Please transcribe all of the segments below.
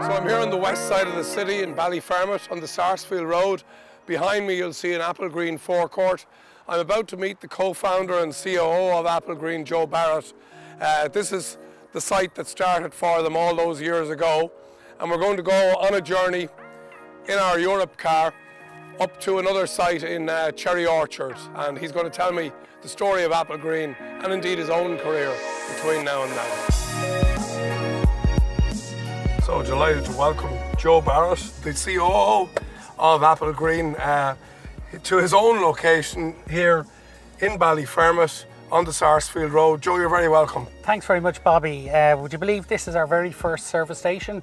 here on the west side of the city in Ballyfermot on the Sarsfield Road. Behind me you'll see an Applegreen forecourt. I'm about to meet the co-founder and COO of Applegreen, Joe Barrett. Uh, this is the site that started for them all those years ago and we're going to go on a journey in our Europcar up to another site in uh, Cherry Orchard and he's going to tell me the story of Applegreen and indeed his own career between now and then. So delighted to welcome Joe Barrett, the COO of Applegreen, uh, to his own location here in Ballyfermot on the Sarsfield Road. Joe, you're very welcome. Thanks very much, Bobby. Uh, would you believe this is our very first service station?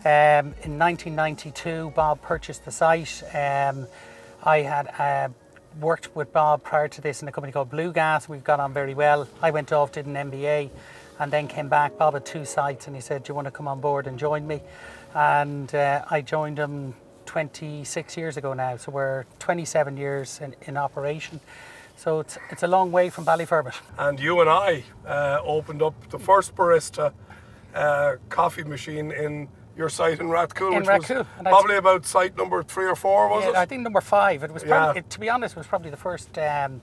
Um, in 1992, Bob purchased the site. Um, I had uh, worked with Bob prior to this in a company called Blue Gas. We've got on very well. I went off, did an MBA, and then came back. Bob had two sites, and he said, "Do you want to come on board and join me?" And uh, I joined him 26 years ago now. So we're 27 years in, in operation. So it's it's a long way from Ballyfermot. And you and I uh, opened up the first barista uh, coffee machine in your site in Rathcoole, In which Rathcoole, was and probably about site number three or four, was Yeah, it? I think number five. It was Yeah. probably, it, to be honest, it was probably the first um,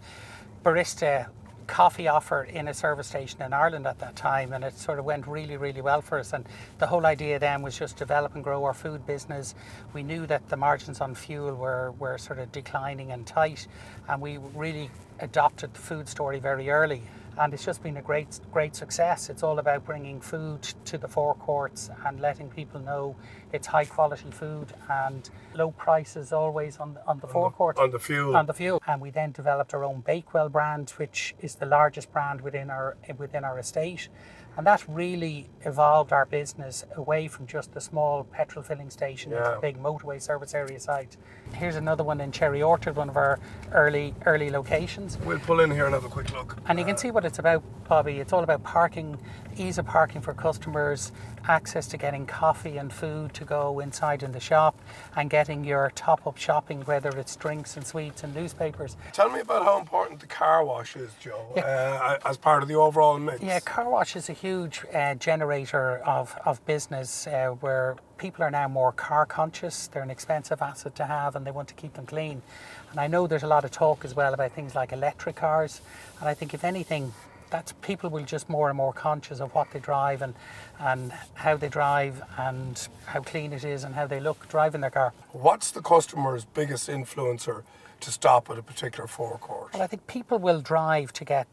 barista coffee offer in a service station in Ireland at that time, and it sort of went really, really well for us. And the whole idea then was just develop and grow our food business. We knew that the margins on fuel were were sort of declining and tight, and we really adopted the food story very early. And it's just been a great, great success. It's all about bringing food to the forecourts and letting people know it's high quality food and low prices always on the, on the forecourt on the fuel. on the fuel. And we then developed our own Bakewell brand, which is the largest brand within our within our estate. And that really evolved our business away from just the small petrol filling station into Yeah. the big motorway service area site. Here's another one in Cherry Orchard, one of our early early locations. We'll pull in here and have a quick look. And you can see what it's about, Bobby. It's all about parking, ease of parking for customers, access to getting coffee and food to go inside in the shop, and getting your top up shopping, whether it's drinks and sweets and newspapers. Tell me about how important the car wash is, Joe, uh, as part of the overall mix. Yeah, car wash is a huge uh, generator of, of business uh, where people are now more car conscious. They're an expensive asset to have and they want to keep them clean. And I know there's a lot of talk as well about things like electric cars. And I think, if anything, that's people will just more and more conscious of what they drive and, and how they drive and how clean it is and how they look driving their car. What's the customer's biggest influencer to stop at a particular forecourt? Well, I think people will drive to get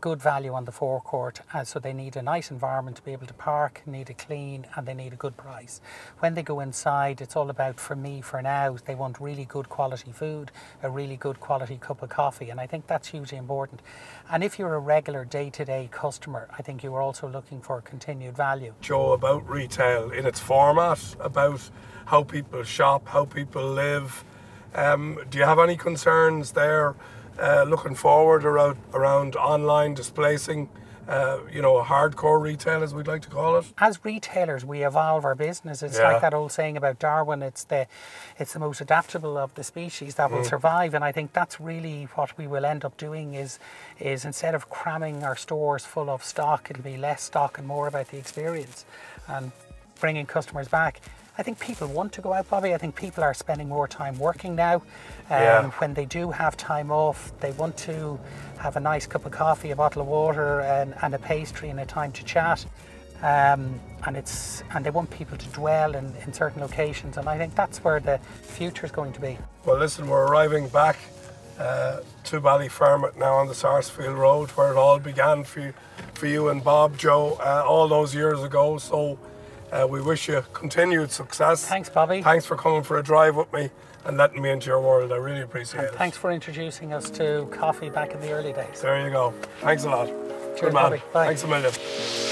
good value on the forecourt, uh, so they need a nice environment to be able to park, need it clean, and they need a good price. When they go inside, it's all about, for me, for now, they want really good quality food, a really good quality cup of coffee, and I think that's hugely important. And if you're a regular day to day customer, I think you're also looking for continued value. Joe, about retail in its format, about how people shop, how people live. Um, do you have any concerns there uh, looking forward around, around online displacing, uh, you know, hardcore retail, as we'd like to call it? as retailers we evolve our business it's Yeah. like that old saying about darwin it's the it's the most adaptable of the species that Mm. will survive and i think that's really what we will end up doing is is instead of cramming our stores full of stock it'll be less stock and more about the experience and bringing customers back I think people want to go out, Bobby. I think people are spending more time working now. Um, Yeah. When they do have time off, they want to have a nice cup of coffee, a bottle of water, and, and a pastry, and a time to chat um, and it's and they want people to dwell in, in certain locations and I think that's where the future is going to be. Well, listen, we're arriving back uh, to Ballyfermot now on the Sarsfield Road, where it all began for you, for you and Bob, Joe, uh, all those years ago. So uh, we wish you continued success. Thanks, Bobby. Thanks for coming for a drive with me and letting me into your world. I really appreciate it. Thanks for introducing us to coffee back in the early days. There you go. Thanks a lot. Good man. Bobby. Bye. Thanks a million.